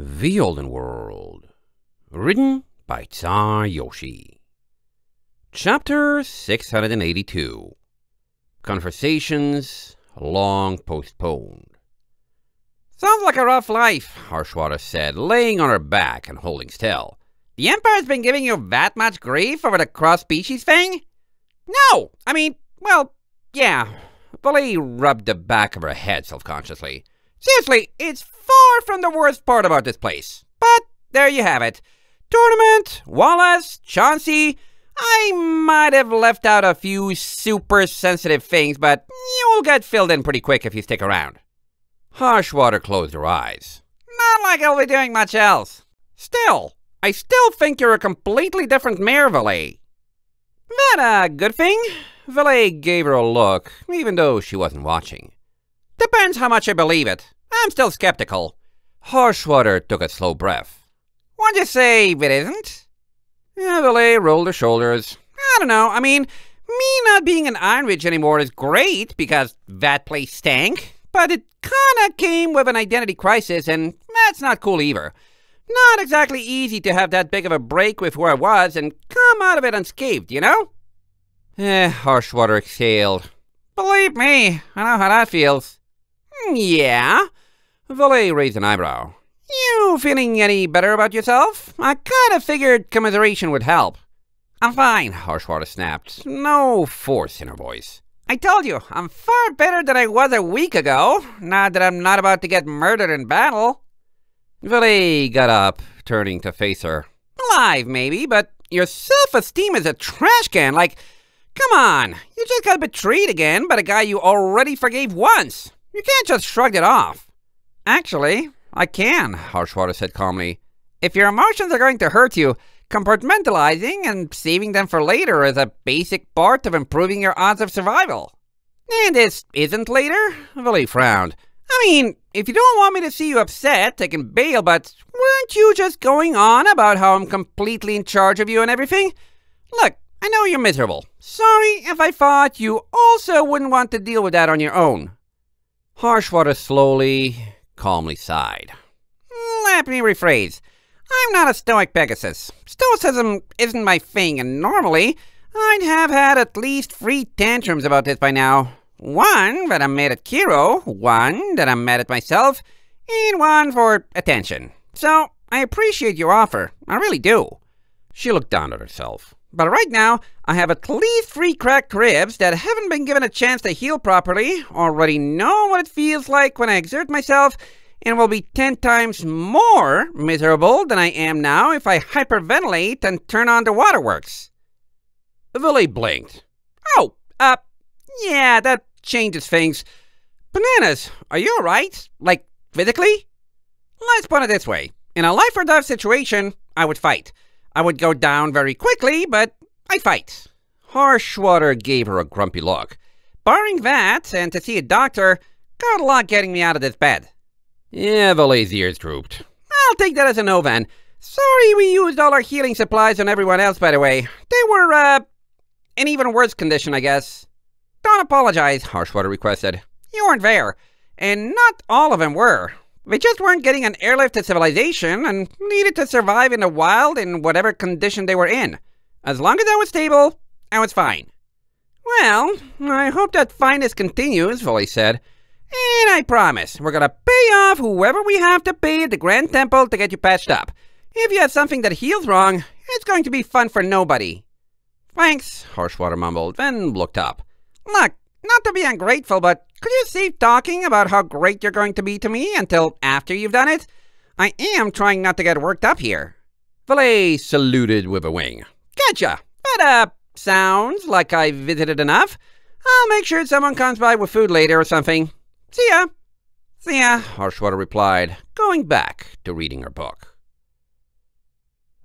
The Olden World. Written by Czar Yoshi. Chapter 682 Conversations Long Postponed. Sounds like a rough life, Harshwater said, laying on her back and holding still. The Empire's been giving you that much grief over the cross-species thing? No! I mean, well, yeah. Bully rubbed the back of her head self-consciously. Seriously, it's far from the worst part about this place. But there you have it. Tournament, Wallace, Chauncey. I might have left out a few super sensitive things, but you'll get filled in pretty quick if you stick around. Harshwater closed her eyes. Not like I'll be doing much else. Still, I still think you're a completely different Mayor, Valet. That a good thing? Valet gave her a look, even though she wasn't watching. Depends how much I believe it. I'm still skeptical. Harshwater took a slow breath. What'd you say it isn't? Valet rolled her shoulders. I don't know. I mean, me not being in Ironridge anymore is great because that place stank, but it kinda came with an identity crisis, and that's not cool either. Not exactly easy to have that big of a break with who I was and come out of it unscathed, you know? Eh, Harshwater exhaled. Believe me, I know how that feels. Yeah? Valet raised an eyebrow. You feeling any better about yourself? I kinda figured commiseration would help. I'm fine, Harshwater snapped, no force in her voice. I told you, I'm far better than I was a week ago, now that I'm not about to get murdered in battle. Valet got up, turning to face her. Alive, maybe, but your self-esteem is a trash can, like, come on, you just got betrayed again by the guy you already forgave once. You can't just shrug it off. Actually, I can, Harshwater said calmly. If your emotions are going to hurt you, compartmentalizing and saving them for later is a basic part of improving your odds of survival. And this isn't later? Valet frowned. I mean, if you don't want me to see you upset, I can bail, but weren't you just going on about how I'm completely in charge of you and everything? Look, I know you're miserable. Sorry if I thought you also wouldn't want to deal with that on your own. Harshwater slowly, calmly sighed. Let me rephrase. I'm not a stoic Pegasus. Stoicism isn't my thing, and normally I'd have had at least three tantrums about this by now. One that I'm mad at Kiro, one that I'm mad at myself, and one for attention. So, I appreciate your offer. I really do. She looked down at herself. But right now, I have at least three cracked ribs that haven't been given a chance to heal properly, already know what it feels like when I exert myself, and will be ten times more miserable than I am now if I hyperventilate and turn on the waterworks. Valet blinked. Oh, uh, yeah, that changes things. Bananas, are you alright? Like, physically? Let's put it this way. In a life or death situation, I would fight. I would go down very quickly, but I fight. Harshwater gave her a grumpy look. Barring that, and to see a doctor, got a lot getting me out of this bed. Yeah, Valet's ears drooped. I'll take that as a no then. Sorry we used all our healing supplies on everyone else, by the way. They were, uh, in even worse condition, I guess. Don't apologize, Harshwater requested. You weren't there, and not all of them were. They just weren't getting an airlift to civilization and needed to survive in the wild in whatever condition they were in. As long as I was stable, I was fine. Well, I hope that fineness continues, Valet said. And I promise, we're gonna pay off whoever we have to pay at the Grand Temple to get you patched up. If you have something that heals wrong, it's going to be fun for nobody. Thanks, Harshwater mumbled, then looked up. Look, not to be ungrateful, but could you save talking about how great you're going to be to me until after you've done it? I am trying not to get worked up here. Valet saluted with a wing. Gotcha. That, uh, sounds like I've visited enough. I'll make sure someone comes by with food later or something. See ya. See ya, Harshwater replied, going back to reading her book.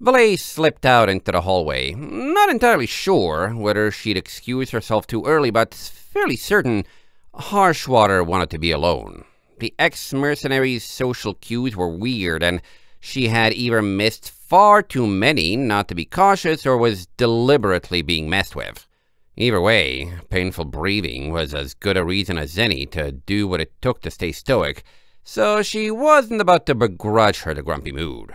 Valet slipped out into the hallway, not entirely sure whether she'd excuse herself too early, but fairly certain Harshwater wanted to be alone. The ex-mercenary's social cues were weird, and she had either missed far too many not to be cautious or was deliberately being messed with. Either way, painful breathing was as good a reason as any to do what it took to stay stoic, so she wasn't about to begrudge her the grumpy mood.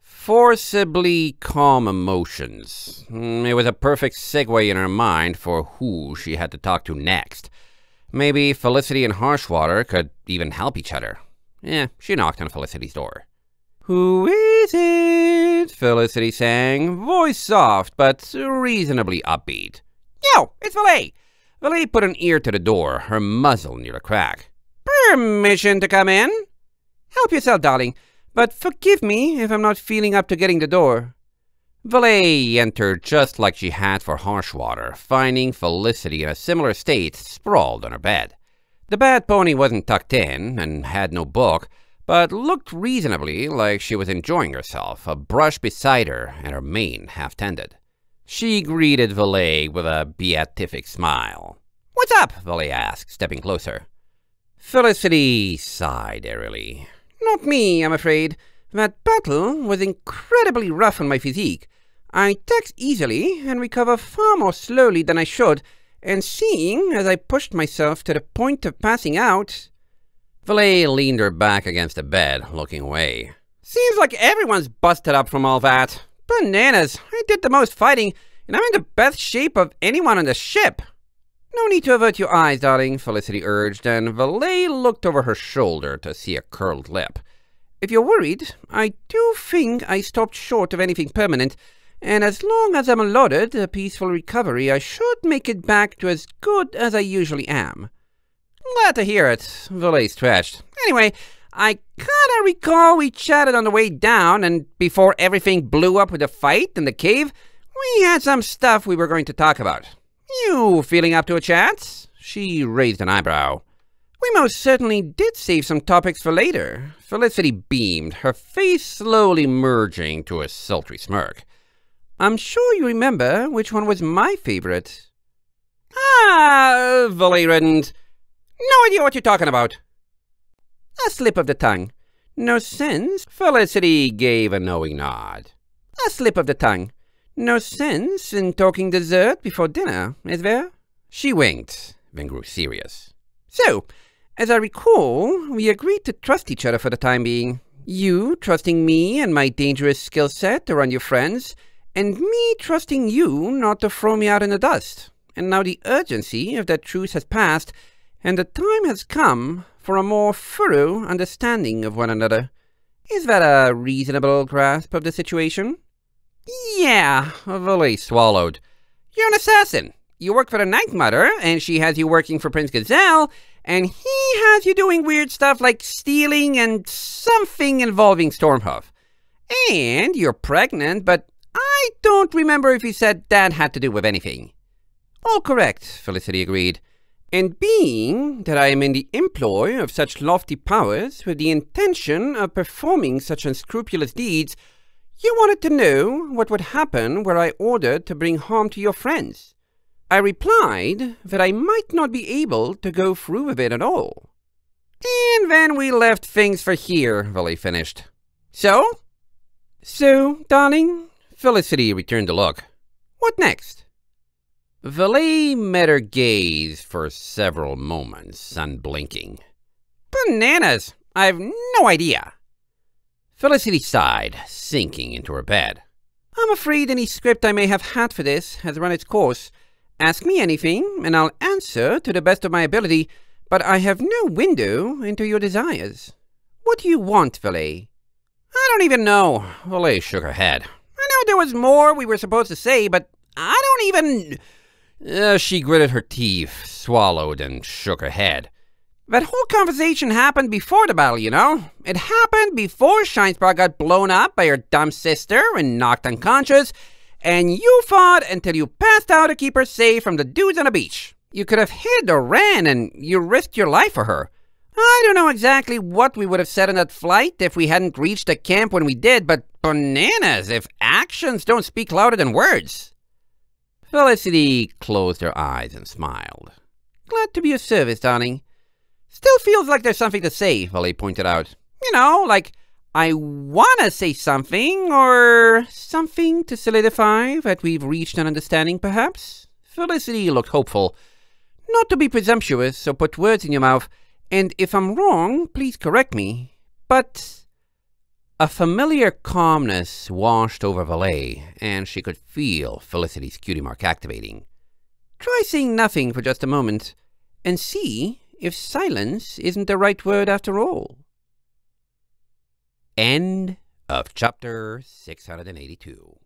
Forcibly calm emotions. Mm, it was a perfect segue in her mind for who she had to talk to next. Maybe Felicity and Harshwater could even help each other. Yeah, she knocked on Felicity's door. Who is it? Felicity sang, voice soft but reasonably upbeat. Yo, it's Valet. Valet put an ear to the door, her muzzle near the crack. Permission to come in? Help yourself, darling, but forgive me if I'm not feeling up to getting the door. Valet entered just like she had for Harshwater, finding Felicity in a similar state, sprawled on her bed. The bad pony wasn't tucked in and had no book, but looked reasonably like she was enjoying herself, a brush beside her and her mane half-tended. She greeted Valet with a beatific smile. What's up? Valet asked, stepping closer. Felicity sighed airily. Not me, I'm afraid. That battle was incredibly rough on my physique. I tax easily and recover far more slowly than I should, and seeing as I pushed myself to the point of passing out... Valet leaned her back against the bed, looking away. Seems like everyone's busted up from all that. Bananas, I did the most fighting, and I'm in the best shape of anyone on the ship. No need to avert your eyes, darling, Felicity urged, and Valet looked over her shoulder to see a curled lip. If you're worried, I do think I stopped short of anything permanent, and as long as I'm allotted a peaceful recovery, I should make it back to as good as I usually am. Glad to hear it, Valet stretched. Anyway, I kinda recall we chatted on the way down, and before everything blew up with the fight in the cave, we had some stuff we were going to talk about. You feeling up to a chat? She raised an eyebrow. We most certainly did save some topics for later. Felicity beamed, her face slowly merging to a sultry smirk. I'm sure you remember which one was my favorite. Ah, Valet reddened. No idea what you're talking about. A slip of the tongue. No sense? Felicity gave a knowing nod. A slip of the tongue. No sense in talking dessert before dinner, is there? She winked, then grew serious. So, as I recall, we agreed to trust each other for the time being. You trusting me and my dangerous skill set to run your friends, and me trusting you not to throw me out in the dust. And now the urgency of that truce has passed, and the time has come for a more thorough understanding of one another. Is that a reasonable grasp of the situation? Yeah, Valet swallowed. You're an assassin. You work for the Night Mother, and she has you working for Prince Gazelle, and he has you doing weird stuff like stealing and something involving Stormhoof. And you're pregnant, but I don't remember if he said that had to do with anything. All correct, Felicity agreed. And being that I am in the employ of such lofty powers with the intention of performing such unscrupulous deeds, you wanted to know what would happen were I ordered to bring harm to your friends. I replied that I might not be able to go through with it at all. And then we left things for here, Valet finished. So? So, darling, Felicity returned the look. What next? Valet met her gaze for several moments, unblinking. Bananas! I've no idea. Felicity sighed, sinking into her bed. I'm afraid any script I may have had for this has run its course. Ask me anything, and I'll answer to the best of my ability, but I have no window into your desires. What do you want, Valet? I don't even know. Valet shook her head know there was more we were supposed to say, but I don't even... Uh, she gritted her teeth, swallowed, and shook her head. That whole conversation happened before the battle, you know? It happened before Shinespark got blown up by her dumb sister and knocked unconscious, and you fought until you passed out to keep her safe from the dudes on the beach. You could have hid or ran, and you risked your life for her. I don't know exactly what we would have said on that flight if we hadn't reached the camp when we did, but bananas if actions don't speak louder than words. Felicity closed her eyes and smiled. Glad to be of service, darling. Still feels like there's something to say, Valet pointed out. You know, like, I wanna say something, or something to solidify that we've reached an understanding, perhaps? Felicity looked hopeful. Not to be presumptuous or put words in your mouth, And if I'm wrong, please correct me, but a familiar calmness washed over Valet, and she could feel Felicity's cutie mark activating. Try saying nothing for just a moment, and see if silence isn't the right word after all. End of chapter 682.